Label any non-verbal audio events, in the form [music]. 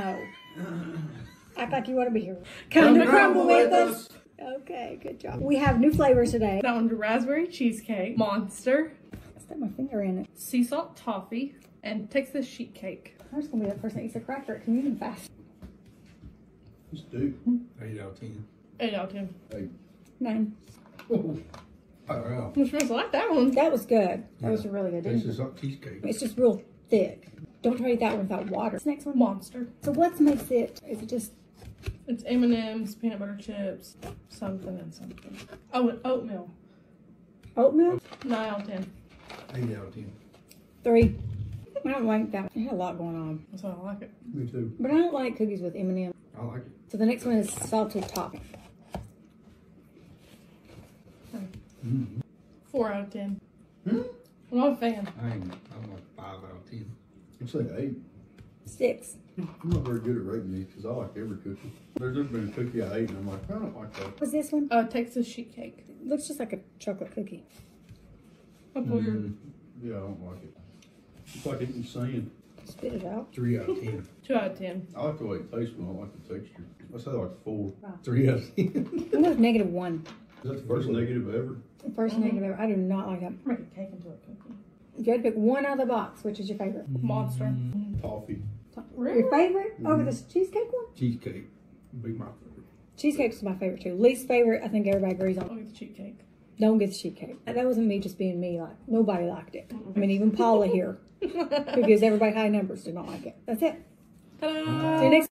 Oh. Uh-huh. Act like you want to be here. Come Come to to Crumbl Crumbl with with us. Okay, good job. We have new flavors today. That one's raspberry cheesecake, monster, I Stuck my finger in it. sea salt toffee, and Texas sheet cake. I'm just gonna be the person that eats a cracker at communion fast. Let's do. Hmm? Eight out of ten. Eight out of ten. Hey. Nine. Oh, Wow. Which was like that one. That was good. That was a really good. This is like cheesecake. It's just real thick. Don't try to eat that one without water. This next one. Monster. So what makes it? Is it just It's M and M's, peanut butter chips, something and something. Oh, and oatmeal. oatmeal? Nine out of ten. Eight out of ten. Three. I don't like that. It had a lot going on, That's why I like it. me too. but I don't like cookies with M&M. I like it. So the next one is salted topping. Four out of ten. Hmm? I'm not a fan. I ain't, I'm like five out of ten. I'd eight. Six. I'm not very good at rating these because I like every cookie. There's just been a cookie I ate and I'm like, I don't like that. What's this one? Uh, Texas sheet cake. looks just like a chocolate cookie. That's weird. Mm, yeah, I don't like it. It's like eating sand. Spit it out. Three out of ten. [laughs] Two out of ten. I like the way it tastes, but I don't like the texture. I say like four. Three out of [laughs] ten. I'm with negative one. Is that the first negative ever? The 1st negative ever. I do not like that. Make a cake into a cookie. If you had to pick one out of the box, which is your favorite? Mm-hmm. Monster. Toffee. Really? Your favorite oh, mm-hmm. over the cheesecake one? Cheesecake. Be my favorite. Cheesecake's my favorite too. Least favorite, I think everybody agrees on. I'll get the cheesecake. Don't get the cheesecake. That wasn't me just being me. Like nobody liked it. I mean, even Paula here, [laughs] who gives everybody high numbers, did not like it. That's it. Ta-da! See you next.